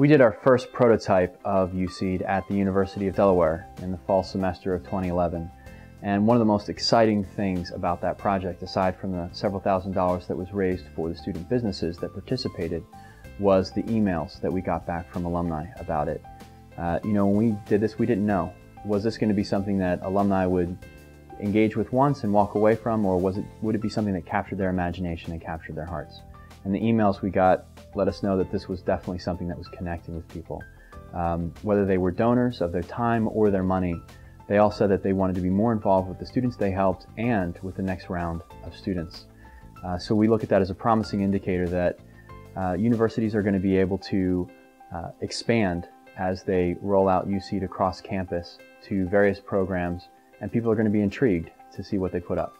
We did our first prototype of USEED at the University of Delaware in the fall semester of 2011. And one of the most exciting things about that project, aside from the several thousand dollars that was raised for the student businesses that participated, was the emails that we got back from alumni about it. Uh, you know, when we did this, we didn't know. Was this going to be something that alumni would engage with once and walk away from, or was it, would it be something that captured their imagination and captured their hearts? And the emails we got let us know that this was definitely something that was connecting with people. Um, whether they were donors of their time or their money, they all said that they wanted to be more involved with the students they helped and with the next round of students. Uh, so we look at that as a promising indicator that uh, universities are going to be able to uh, expand as they roll out USEED to cross campus to various programs, and people are going to be intrigued to see what they put up.